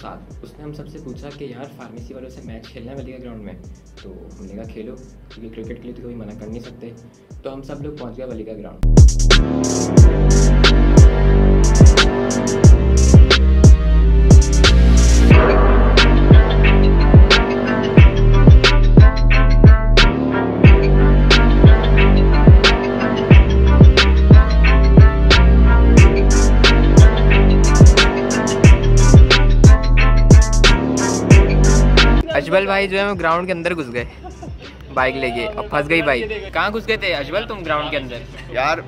साथ उसने हम सबसे पूछा कि यार फार्मेसी वालों से मैच खेलना है वाली ग्राउंड में? तो हमने कहा, खेलो, क्योंकि क्रिकेट के लिए तो कोई मना कर नहीं सकते। तो हम सब लोग पहुँच गए वलीगा ग्राउंड अजबल भाई जो है वो ग्राउंड के अंदर घुस गए। बाइक लेके। अब फंस गई बाइक कहाँ घुस गए थे? अजबल तुम ग्राउंड के अंदर? यार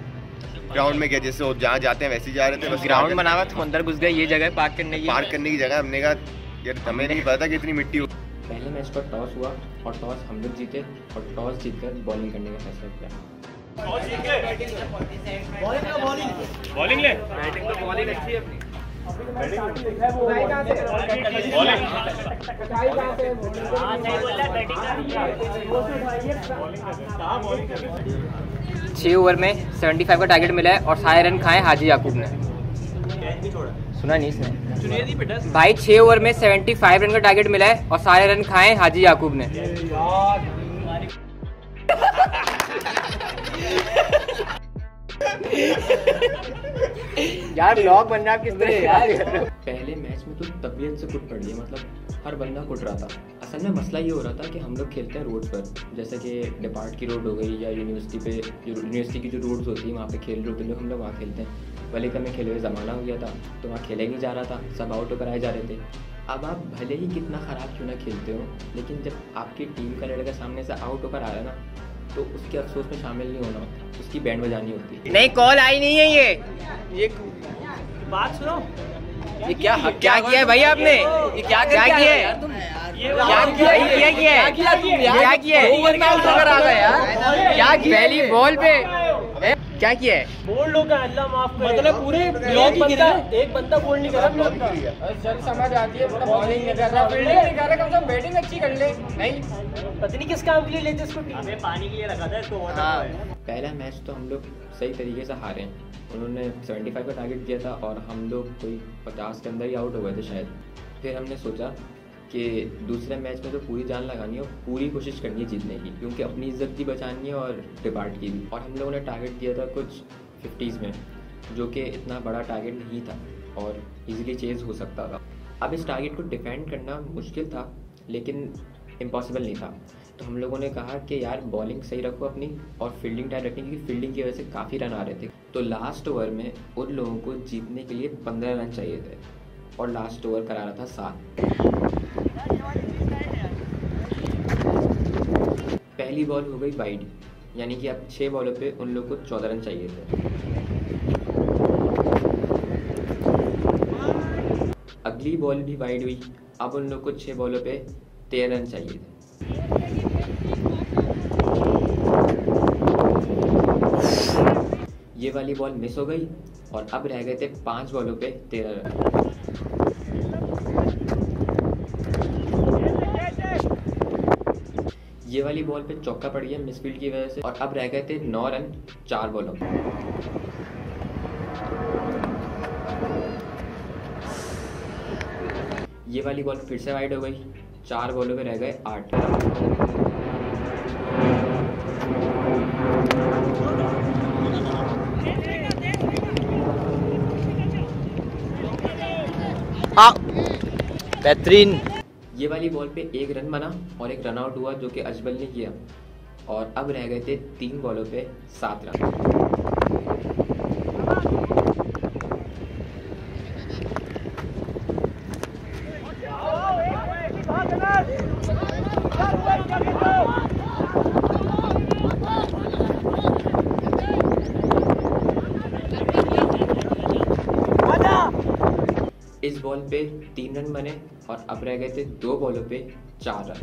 ग्राउंड में क्या जैसे वो जहाँ जाते हैं वैसे ही जा रहे थे बस ग्राउंड बना हुआ तुम अंदर घुस गए ये जगह पार्क करने की? पार्क करने की जगह हमने कहा यार हमें नहीं पता कि इतनी मिट्टी हो पहले मैच पर टॉस हुआ और टॉस हम लोग जीते और टॉस जीतकर बॉलिंग करने का फैसला किया। बॉलिंग ले बैटिंग तो बॉलिंग अच्छी है अपनी। छः ओवर में 75 का टारगेट मिला है और सारे रन खाए हाजी याकूब ने। सुना नहीं इसने। भाई छः ओवर में 75 रन का टारगेट मिला है और सारे रन खाए हाजी याकूब ने। यार ब्लॉग बन रहा किस तरह यार? पहले मैच में तो तबीयत से कुट पड़ी है मतलब हर बंदा कुट रहा था। असल में मसला ये हो रहा था कि हम लोग खेलते हैं रोड पर। जैसे कि डिपार्ट की रोड हो गई या यूनिवर्सिटी पे यूनिवर्सिटी की जो रोड्स होती है, वहाँ पे खेल लोग हम लोग वहाँ खेलते हैं। वलीका में खेले हुए ज़माना हो गया था तो वहाँ खेले नहीं जा रहा था, सब आउट होकर आए जा रहे थे। अब आप भले ही कितना ख़राब क्यों ना खेलते हो, लेकिन जब आपकी टीम का लड़का सामने से आउट होकर आ रहा है ना तो उसके अफसोस में शामिल नहीं होना होता उसकी बैंड बजानी होती है। नहीं कॉल आई नहीं है ये। ये बात सुनो। ये क्या क्या किया है भाई आपने? ये क्या क्या किया है? क्या किया क्या किया है क्या किया है क्या पहली बॉल पे। क्या किया है? बोल्ड हो गया अल्लाह माफ़ करे। मतलब पूरे ब्लॉक ही गिरा एक बंदा बोल्ड नहीं करा ब्लॉक चल समझ आती है बॉलिंग नहीं कर रहा। फील्डिंग नहीं कर रहा। कम से कम बैटिंग अच्छी कर ले। नहीं। पता नहीं किस काम के लिए लेते इसको हमें पानी के लिए रखा था इसको हाँ। पहला मैच तो हम लोग सही तरीके से हारे। उन्होंने 75 का टारगेट दिया था और हम लोग कोई 50 के अंदर ही आउट हो गए थे शायद। फिर हमने सोचा कि दूसरे मैच में तो पूरी जान लगानी है और पूरी कोशिश करनी है जीतने की क्योंकि अपनी इज़्ज़त भी बचानी है और डिपार्ट की भी। और हम लोगों ने टारगेट दिया था कुछ फिफ्टीज़ में जो कि इतना बड़ा टारगेट नहीं था और इजीली चेज हो सकता था। अब इस टारगेट को डिफेंड करना मुश्किल था लेकिन इम्पॉसिबल नहीं था। तो हम लोगों ने कहा कि यार बॉलिंग सही रखो अपनी और फील्डिंग टाइट रखनी क्योंकि फील्डिंग की वजह से काफ़ी रन आ रहे थे। तो लास्ट ओवर में उन लोगों को जीतने के लिए पंद्रह रन चाहिए थे और लास्ट ओवर करा रहा था सात। पहली बॉल हो गई वाइड यानी कि अब छः बॉलों पे उन लोग को चौदह रन चाहिए थे। अगली बॉल भी वाइड हुई, अब उन लोग को छः बॉलों पे तेरह रन चाहिए थे। ये वाली बॉल मिस हो गई और अब रह गए थे पाँच बॉलों पे तेरह रन। ये वाली बॉल पे चौका पड़ गया मिसफील्ड की वजह से और अब रह गए थे नौ रन, चार बॉलों पे ये वाली बॉल फिर से वाइड हो गई। चार बॉलों पे रह गए आठ बेहतरीन। ये वाली बॉल पे एक रन बना और एक रन आउट हुआ जो कि अजबल ने किया। और अब रह गए थे तीन बॉलों पे सात रन। इस बॉल पे तीन रन बने और अब रह गए थे दो बॉलों पे चार रन।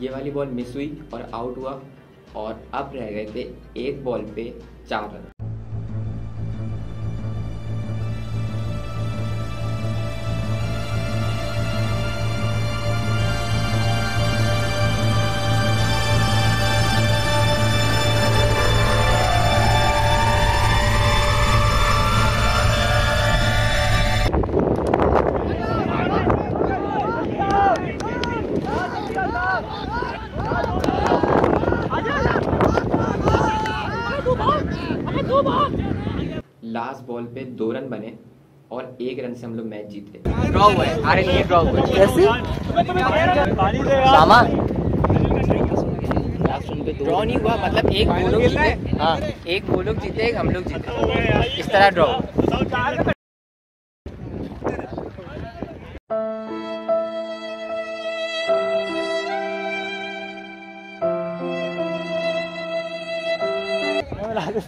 ये वाली बॉल मिस हुई और आउट हुआ। और अब रह गए थे एक बॉल पे चार रन। लास्ट बॉल पे दो रन बने और एक रन से हम लोग मैच जीते ड्रॉ हुआ है हारे नहीं ड्रॉ हुआ कैसे सामा ड्रॉ नहीं हुआ मतलब एक वो लोग जीते। हाँ। एक वो लोग जीते हम लोग जीते। इस तरह ड्रॉ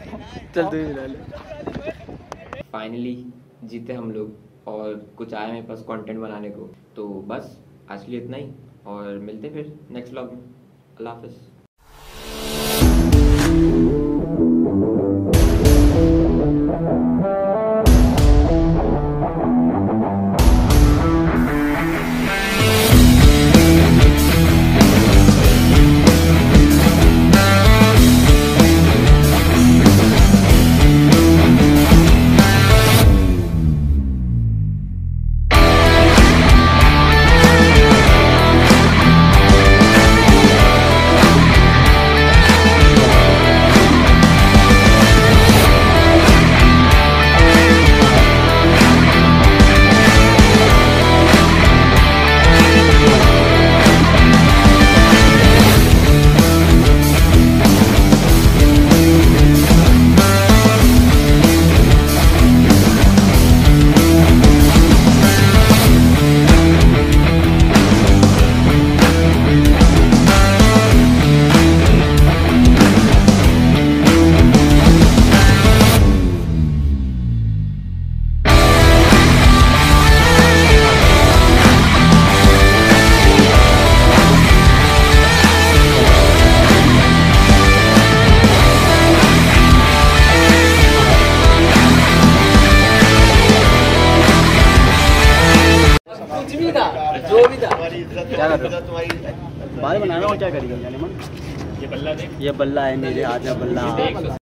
चल तू ही मिला ले। फाइनली जीते हम लोग और कुछ आया मेरे पास कंटेंट बनाने को। तो बस आज के लिए इतना ही और मिलते फिर नेक्स्ट व्लॉग में। अल्लाह हाफिज़। क्या कर रहे हो? बाल बनाना और क्या मन ये बल्ला है मेरे हाथ बल्ला।